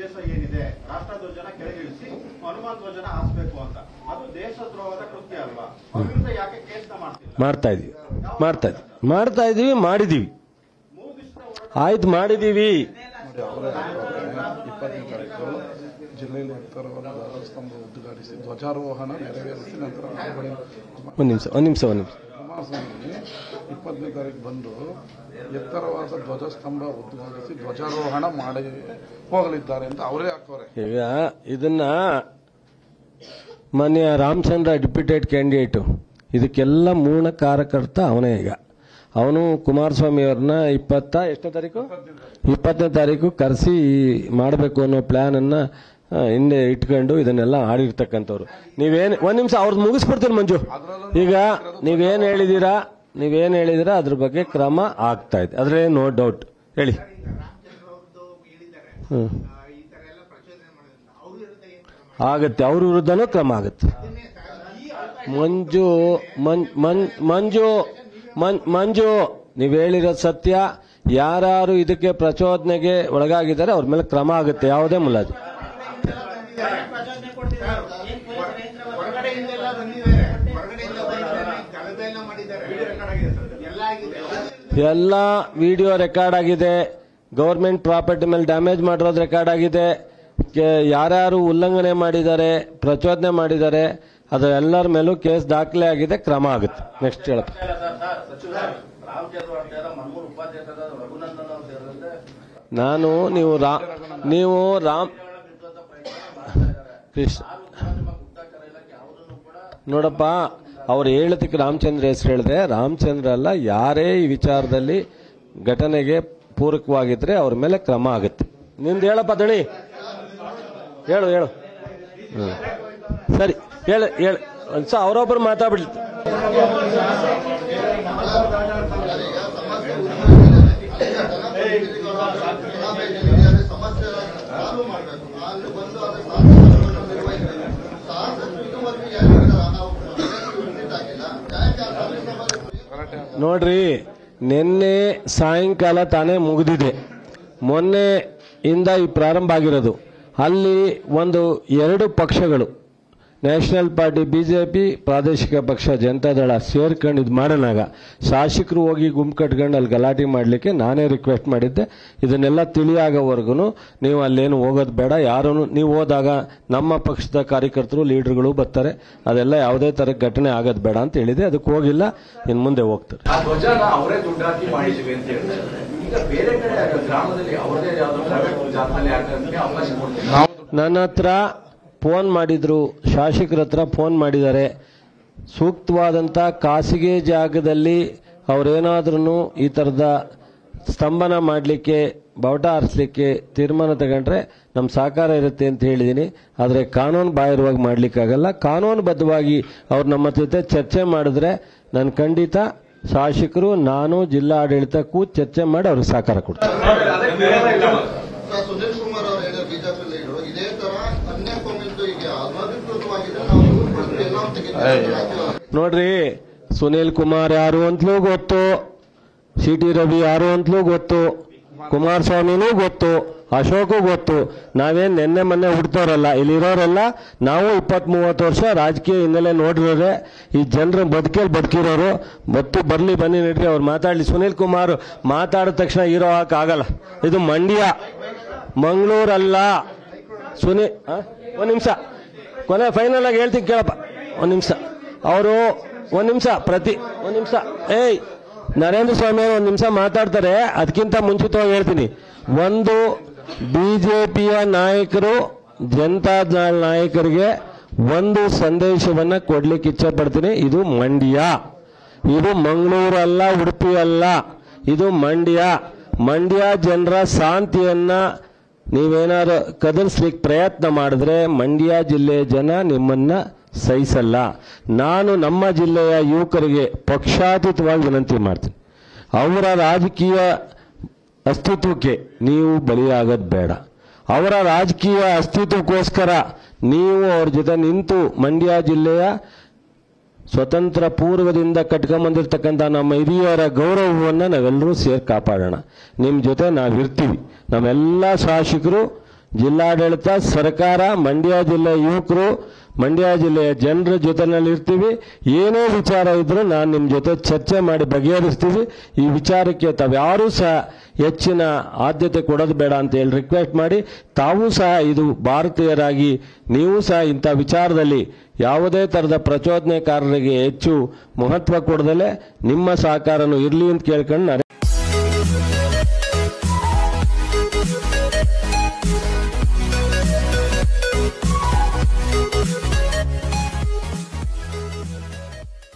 ಉದ್ದೇಶ ಏನಿದೆ ರಾಷ್ಟ್ರಧ್ವಜನ ಕೆಳಗಿಳಿಸಿ ಹನುಮಾನ್ ಧ್ವಜನ ಹಾಸ್ಬೇಕು ಅಂತ ಅದು ದೇಶದ್ರೋಹದ ಕೃತ್ಯ ಅಲ್ವಾ ಅವ್ರ ವಿರುದ್ಧ ಯಾಕೆ ಕೇಸ್ನ ಮಾಡ್ತಿಲ್ಲ ಮಾಡ್ತಾ ಇದೀವಿ ಮಾಡ್ತಾ ಇದೀವಿ ಮಾಡ್ತಾ ಇದೀವಿ ಮಾಡಿದೀವಿ ಮೂಗಿಸ್ರ ಹೋರಾಟ ಆಯ್ತು ಮಾಡಿದೀವಿ ನೋಡಿ ಅವರೇ ಇಪ್ಪತ್ತನೇ ತಾರೀಕು ಜಿಲ್ಲೆಯಲ್ಲಿ ಎತ್ತರವಾದ ಧ್ವಜಸ್ತಂಭ ಉದ್ಘಾಟಿಸಿ ಧ್ವಜಾರೋಹಣ ನೆರವೇರಿಸಿ ನಂತರ ಆಡುಗಳಿಗೆ ಒಂದ್ ನಿಮಿಷ ಒಂದ್ ನಿಮಿಷ ಒಂದ್ ನಿಮಿಷ ಕುಮಾರಸ್ವಾಮಿ ಇಪ್ಪತ್ತನೇ ತಾರೀಕು ಬಂದು ಎತ್ತರವಾದ ಧ್ವಜಸ್ತಂಭ ಉದ್ಘಾಟಿಸಿ ಧ್ವಜಾರೋಹಣ ಮಾಡಿ ಹೋಗಲಿದ್ದಾರೆ ಅಂತ ಅವರೇ ಹಾಕೋರೆ ಈಗ ಇದನ್ನ ಮಾನ್ಯ ರಾಮಚಂದ್ರ ಡಿಪ್ಯೂಟೆಡ್ ಕ್ಯಾಂಡಿಡೇಟ್. ಇದಕ್ಕೆಲ್ಲ ಮೂಲ ಕಾರ್ಯಕರ್ತ ಅವನೇ ಈಗ. ಅವನು ಕುಮಾರಸ್ವಾಮಿ ಅವ್ರನ್ನ ಇಪ್ಪತ್ತ ಎಷ್ಟನೇ ತಾರೀಕು? ಇಪ್ಪತ್ತನೇ ತಾರೀಕು ಕರೆಸಿ ಮಾಡಬೇಕು ಅನ್ನೋ ಪ್ಲ್ಯಾನನ್ನು ಹಿಂದೆ ಇಟ್ಕೊಂಡು ಇದನ್ನೆಲ್ಲ ಆಡಿರ್ತಕ್ಕಂಥವ್ರು. ನೀವೇನು ಒಂದು ನಿಮಿಷ ಅವ್ರದ್ದು ಮುಗಿಸ್ಬಿಡ್ತೀನಿ ಮಂಜು. ಈಗ ನೀವೇನ್ ಹೇಳಿದೀರಾ, ನೀವೇನ್ ಹೇಳಿದಿರಾ, ಅದ್ರ ಬಗ್ಗೆ ಕ್ರಮ ಆಗ್ತಾ ಇದೆ. ಅದ್ರ ನೋ ಡೌಟ್ ಹೇಳಿ. ಹ್ಮ್. ಆಗತ್ತೆ, ಅವ್ರ ವಿರುದ್ಧನೂ ಕ್ರಮ ಆಗುತ್ತೆ. ಮಂಜು ಮಂಜು ಮಂಜು, ನೀವು ಹೇಳಿರೋ ಸತ್ಯ. ಯಾರು ಇದಕ್ಕೆ ಪ್ರಚೋದನೆಗೆ ಒಳಗಾಗಿದ್ದಾರೆ, ಅವ್ರ ಮೇಲೆ ಕ್ರಮ ಆಗುತ್ತೆ, ಯಾವುದೇ ಮುಲಾಜು. ಎಲ್ಲ ಮಾಡಿದ್ದಾರೆ ಎಲ್ಲ ವಿಡಿಯೋ ರೆಕಾರ್ಡ್ ಆಗಿದೆ. ಗೌರ್ಮೆಂಟ್ ಪ್ರಾಪರ್ಟಿ ಮೇಲೆ ಡ್ಯಾಮೇಜ್ ಮಾಡಿರೋದು ರೆಕಾರ್ಡ್ ಆಗಿದೆ. ಯಾರ್ಯಾರು ಉಲ್ಲಂಘನೆ ಮಾಡಿದ್ದಾರೆ, ಪ್ರಚೋದನೆ ಮಾಡಿದ್ದಾರೆ, ಅದು ಎಲ್ಲರ ಮೇಲೂ ಕೇಸ್ ದಾಖಲೆ ಆಗಿದೆ, ಕ್ರಮ ಆಗುತ್ತೆ. ನೆಕ್ಸ್ಟ್ ಹೇಳಪ್ಪ. ನಾನು, ನೀವು ರಾ ನೀವು ರಾಮ್ ಕೃಷ್ಣ ನೋಡಪ್ಪ, ಅವ್ರು ಹೇಳದಕ್ಕೆ ರಾಮಚಂದ್ರ ಹೆಸರು ಹೇಳಿದೆ. ರಾಮಚಂದ್ರ ಅಲ್ಲ, ಯಾರೇ ಈ ವಿಚಾರದಲ್ಲಿ ಘಟನೆಗೆ ಪೂರಕವಾಗಿದ್ರೆ ಅವ್ರ ಮೇಲೆ ಕ್ರಮ ಆಗುತ್ತೆ. ನಿಂದು ಹೇಳಪ್ಪ ತಳಿ ಹೇಳು ಹೇಳು. ಸರಿ, ಹೇಳು ಹೇಳು. ಒಂದ್ಸ ಅವರೊಬ್ಬರು ಮಾತಾಡ್ಬಿಡ್ಲಿ. ನೋಡ್ರಿ ನಿನ್ನೆ ಸಾಯಂಕಾಲ ತಾನೇ ಮುಗಿದಿದೆ. ಮೊನ್ನೆ ಇಂದ ಈ ಪ್ರಾರಂಭ ಆಗಿರೋದು. ಅಲ್ಲಿ ಒಂದು ಎರಡು ಪಕ್ಷಗಳು ನ್ಯಾಷನಲ್ ಪಾರ್ಟಿ ಬಿಜೆಪಿ ಪ್ರಾದೇಶಿಕ ಪಕ್ಷ ಜನತಾದಳ ಸೇರ್ಕೊಂಡು ಇದು ಮಾಡೋಣಾಗ ಶಾಸಕರು ಹೋಗಿ ಗುಂಪು ಕಟ್ಕೊಂಡು ಅಲ್ಲಿ ಗಲಾಟೆ ಮಾಡಲಿಕ್ಕೆ ನಾನೇ ರಿಕ್ವೆಸ್ಟ್ ಮಾಡಿದ್ದೆ. ಇದನ್ನೆಲ್ಲ ತಿಳಿಯಾಗೋವರೆಗೂ ನೀವು ಅಲ್ಲೇನು ಹೋಗೋದು ಬೇಡ. ಯಾರೂ ನೀವು ಹೋದಾಗ ನಮ್ಮ ಪಕ್ಷದ ಕಾರ್ಯಕರ್ತರು ಲೀಡರ್ಗಳು ಬರ್ತಾರೆ. ಅದೆಲ್ಲ ಯಾವುದೇ ಥರ ಘಟನೆ ಆಗೋದು ಬೇಡ ಅಂತ ಹೇಳಿದೆ. ಅದಕ್ಕೆ ಹೋಗಿಲ್ಲ. ಇನ್ನು ಮುಂದೆ ಹೋಗ್ತಾರೆ. ನನ್ನ ಹತ್ರ ಫೋನ್ ಮಾಡಿದ್ರು, ಶಾಸಕರ ಹತ್ರ ಫೋನ್ ಮಾಡಿದ್ದಾರೆ. ಸೂಕ್ತವಾದಂಥ ಖಾಸಗಿ ಜಾಗದಲ್ಲಿ ಅವರೇನಾದ್ರೂ ಈ ಥರದ ಸ್ತಂಭನ ಮಾಡಲಿಕ್ಕೆ, ಬಾವುಟ ಹಾರಿಸ್ಲಿಕ್ಕೆ ತೀರ್ಮಾನ ತಗೊಂಡ್ರೆ ನಮ್ಮ ಸಹಕಾರ ಇರುತ್ತೆ ಅಂತ ಹೇಳಿದ್ದೀನಿ ಆದರೆ ಕಾನೂನು ಬಾಹಿರವಾಗಿ ಮಾಡಲಿಕ್ಕಾಗಲ್ಲ. ಕಾನೂನುಬದ್ಧವಾಗಿ ಅವ್ರು ನಮ್ಮ ಜೊತೆ ಚರ್ಚೆ ಮಾಡಿದ್ರೆ ನಾನು ಖಂಡಿತ ಶಾಸಕರು, ನಾನು ಜಿಲ್ಲಾ ಆಡಳಿತ ಚರ್ಚೆ ಮಾಡಿ ಅವ್ರಿಗೆ ಸಹಕಾರ ಕೊಡ್ತೀನಿ ಸರ್, ಸುನೀಲ್ ಕುಮಾರ್ ಅವರು ಹೇಳಿದ ಬಿಜೆಪಿ ಇದೇ ತರ ಈಗ ನಾವು ನೋಡ್ರಿ ಸುನೀಲ್ ಕುಮಾರ್ ಯಾರು ಅಂತಲೂ ಗೊತ್ತು ಸಿ ಟಿ ರವಿ ಯಾರು ಅಂತಲೂ ಗೊತ್ತು ಕುಮಾರಸ್ವಾಮಿನೂ ಗೊತ್ತು ಅಶೋಕು ಗೊತ್ತು. ನಾವೇನು ನಿನ್ನೆ ಮೊನ್ನೆ ಹುಡ್ತವ್ರಲ್ಲ ಇಲ್ಲಿರೋರೆಲ್ಲ ನಾವು ಇಪ್ಪತ್ತ್ ಮೂವತ್ತು ವರ್ಷ ರಾಜಕೀಯ ಹಿನ್ನೆಲೆ ನೋಡಿರೋರೆ ಈ ಜನರ ಬದುಕಲ್ಲಿ ಬದುಕಿರೋರು ಮತ್ತು ಬರಲಿ ಬನ್ನಿ ನಡ್ರಿ ಅವ್ರು ಮಾತಾಡಲಿ. ಸುನೀಲ್ ಕುಮಾರ್ ಮಾತಾಡಿದ ತಕ್ಷಣ ಹೀರೋ ಹಾಕಾಗಲ್ಲ ಇದು ಮಂಡ್ಯ. ಮಂಗಳೂರಲ್ಲ. ಸುನಿ ಒಂದು ನಿಮಿಷ. ಕೊನೆ ಫೈನಲ್ ಆಗಿ ಹೇಳ್ತೀನಿ ಕೇಳಪ್ಪ. ಒಂದು ನಿಮಿಷ. ಅವರು ಒಂದು ನಿಮಿಷ, ಪ್ರತಿ, ಒಂದು ನಿಮಿಷ. ಏಯ್, ನರೇಂದ್ರ ಸ್ವಾಮಿ ಅವರು ಒಂದು ನಿಮಿಷ ಮಾತಾಡ್ತಾರೆ. ಅದಕ್ಕಿಂತ ಮುಂಚಿತವಾಗಿ ಹೇಳ್ತೀನಿ. ಒಂದು ಬಿಜೆಪಿಯ ನಾಯಕರು ಜನತಾದಳ ನಾಯಕರಿಗೆ ಒಂದು ಸಂದೇಶವನ್ನ ಕೊಡ್ಲಿಕ್ಕೆ ಇಚ್ಛೆ ಪಡ್ತೀನಿ ಇದು ಮಂಡ್ಯ. ಇದು ಮಂಗಳೂರಲ್ಲ ಉಡುಪಿ ಅಲ್ಲ ಇದು ಮಂಡ್ಯ. ಮಂಡ್ಯ ಜನರ ಶಾಂತಿಯನ್ನ ನೀವೇನಾದ್ರು ಕದಲ್ಸ್ಲಿಕ್ಕೆ ಪ್ರಯತ್ನ ಮಾಡಿದ್ರೆ ಮಂಡ್ಯ ಜಿಲ್ಲೆಯ ಜನ ನಿಮ್ಮನ್ನ ಸಹಿಸಲ್ಲ. ನಾನು ನಮ್ಮ ಜಿಲ್ಲೆಯ ಯುವಕರಿಗೆ ಪಕ್ಷಾತೀತವಾಗಿ ವಿನಂತಿ ಮಾಡ್ತೀನಿ. ಅವರ ರಾಜಕೀಯ ಅಸ್ತಿತ್ವಕ್ಕೆ ನೀವು ಬಲಿಯಾಗೋದು ಬೇಡ. ಅವರ ರಾಜಕೀಯ ಅಸ್ತಿತ್ವಕ್ಕೋಸ್ಕರ ನೀವು ಅವ್ರ ಜೊತೆ ನಿಂತು ಮಂಡ್ಯ ಜಿಲ್ಲೆಯ ಸ್ವತಂತ್ರ ಪೂರ್ವದಿಂದ ಕಟ್ಕೊಂಬಂದಿರ್ತಕ್ಕಂಥ ನಮ್ಮ ಹಿರಿಯರ ಗೌರವವನ್ನು ನಾವೆಲ್ಲರೂ ಸೇರಿ ಕಾಪಾಡೋಣ. ನಿಮ್ಮ ಜೊತೆ ನಾವಿರ್ತೀವಿ. ನಮ್ಮೆಲ್ಲ ಶಾಸಕರು ಜಿಲ್ಲಾಡಳಿತ, ಸರ್ಕಾರ, ಮಂಡ್ಯ ಜಿಲ್ಲೆಯ ಯುವಕರು, ಮಂಡ್ಯ ಜಿಲ್ಲೆಯ ಜನರ ಜೊತೆನಲ್ಲಿ ಇರ್ತೀವಿ ಏನೇ ವಿಚಾರ ಇದ್ರೂ ನಾನು ನಿಮ್ಮ ಜೊತೆ ಚರ್ಚೆ ಮಾಡಿ ಬಗೆಹರಿಸ್ತೀವಿ. ಈ ವಿಚಾರಕ್ಕೆ ತಾವ್ಯಾರೂ ಸಹ ಹೆಚ್ಚಿನ ಆದ್ಯತೆ ಕೊಡೋದು ಬೇಡ ಅಂತ ಹೇಳಿ ರಿಕ್ವೆಸ್ಟ್ ಮಾಡಿ. ತಾವೂ ಸಹ ಇದು ಭಾರತೀಯರಾಗಿ, ನೀವು ಸಹ ಇಂಥ ವಿಚಾರದಲ್ಲಿ ಯಾವುದೇ ಥರದ ಪ್ರಚೋದನೆಕಾರರಿಗೆ ಹೆಚ್ಚು ಮಹತ್ವ ಕೊಡದಲೆ ನಿಮ್ಮ ಸಹಕಾರನೂ ಇರಲಿ ಅಂತ ಕೇಳ್ಕೊಂಡು